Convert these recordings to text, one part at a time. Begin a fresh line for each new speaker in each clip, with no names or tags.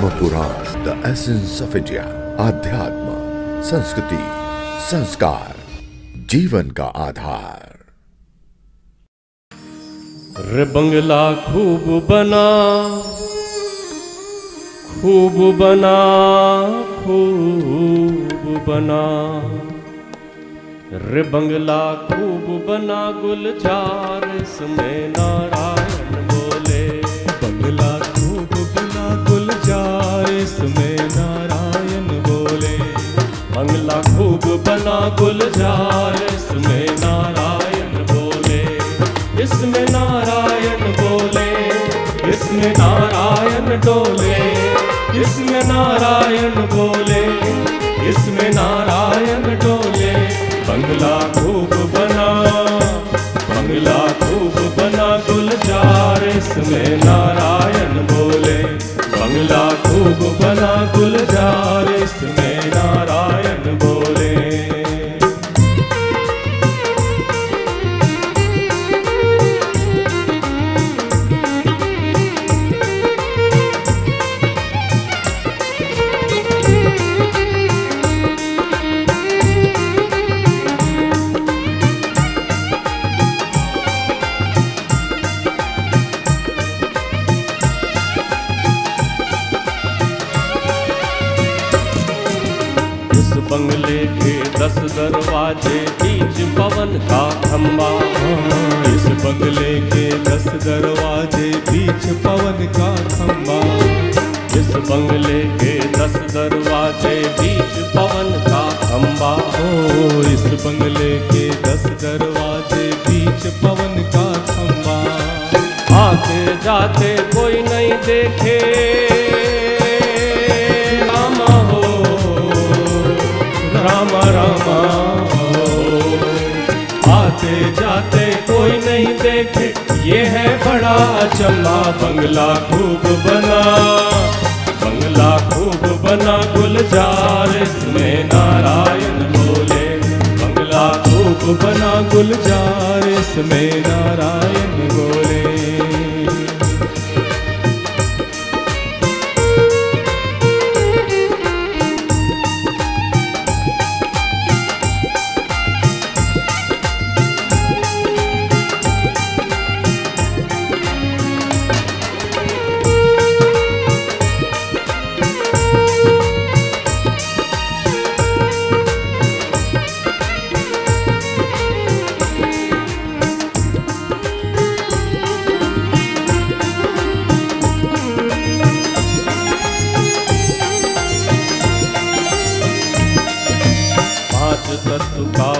Padma Purana the essence of India आध्यात्म संस्कृति संस्कार जीवन का आधार
रे बंगला खूब बना खूब बना खूब बना रे बंगला खूब बना गुलजार इसमें नारायण
गुलजार, इसमें नारायण बोले।
इसमें नारायण बोले। इसमें नारायण डोले। इसमें नारायण बोले। इसमें नारायण डोले। बंगला खूब इस बंगले के दस दरवाजे बीच पवन का खंबा।
इस बंगले के दस दरवाजे बीच पवन का खंबा।
इस बंगले के दस दरवाजे बीच पवन का खंबा।
ओ इस बंगले के दस दरवाजे बीच पवन का खंबा।
आते जाते कोई नहीं देखे। रामा रामा आते जाते कोई नहीं देखे, ये है बड़ा अचंबा बंगला खूब बना। बंगला खूब बना, गुलजार इसमें नारायण बोले। बंगला खूब बना,
गुलजार इसमें नारायण बोले।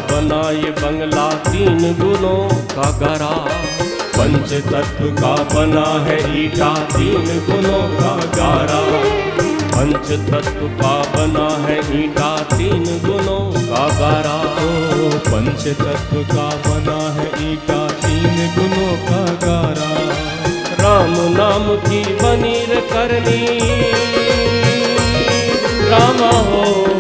बना ये बंगला तीन गुणों का गरा। पंच तत्व का बना है ईटा तीन गुणों का गारा। पंच तत्व का बना है ईटा तीन गुणों का गारा।
ओ पंच तत्व का बना है ईटा तीन गुणों का गारा।
राम नाम की बनीर करनी। रामा हो।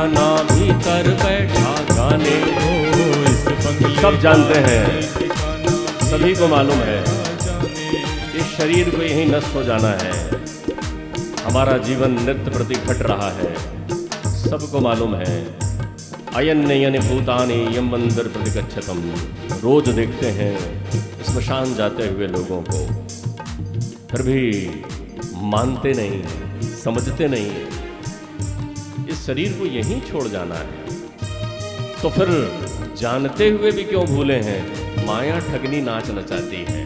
ठिकाना भीतर बैठा गाने
ओ इस बंगले
सब जानते हैं। सभी को मालूम है। इस शरीर को यही नष्ट हो जाना है। हमारा जीवन नृत्य प्रति घट रहा है। सबको मालूम है। अयन नयन भूतानि यम मंदिर प्रति प्रतिगच्छतम रोज देखते हैं स्मशान जाते हुए लोगों को। फिर भी मानते नहीं समझते नहीं। इस शरीर को यहीं छोड़ जाना है। तो फिर जानते हुए भी क्यों भूले हैं? माया ठगनी नाच नचाती है।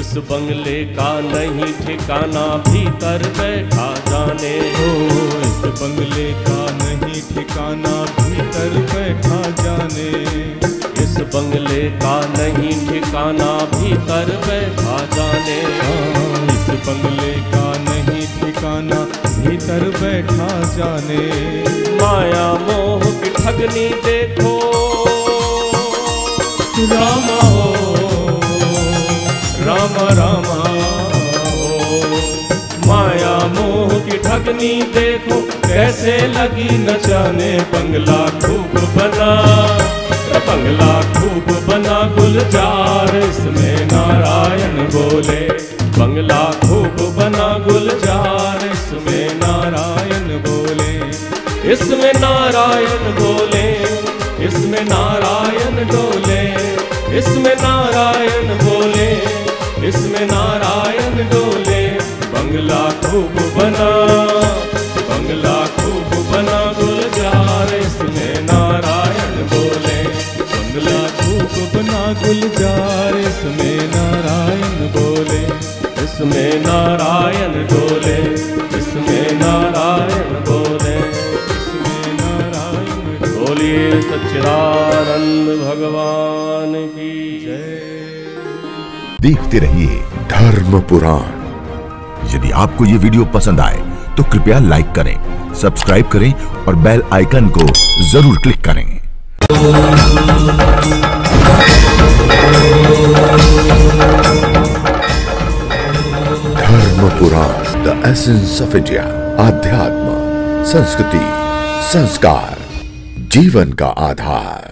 इस बंगले का नहीं ठिकाना भीतर बैठा जाने
ओ इस बंगले का नहीं ठिकाना भीतर बैठा जाने।
इस बंगले का नहीं ठिकाना भीतर बैठा
भीतर बैठा जाने।
माया मोह की ठगनी देखो।
रामा हो, राम राम
माया मोह की ठगनी देखो, कैसे लगी न जाने। बंगला खूब बना, बंगला खूब बना गुलजार। इसमें इसमें नारायण बोले, इसमें नारायण डोले इसमें नारायण बोले, इसमें नारायण डोले बंगला खूब बना, बंगला खूब बना गुलजार इसमें नारायण बोले,
बंगला खूब बना गुलजार इसमें नारायण बोले,
इसमें नारायण डोले सच्चिदानंद भगवान की। जय
देखते रहिए धर्म पुराण। यदि आपको ये वीडियो पसंद आए तो कृपया लाइक करें, सब्सक्राइब करें और बेल आइकन को ज़रूर क्लिक करें। धर्म पुराण, द एसेंस ऑफ़ इंडिया, आध्यात्म, संस्कृति, संस्कार। जीवन का आधार।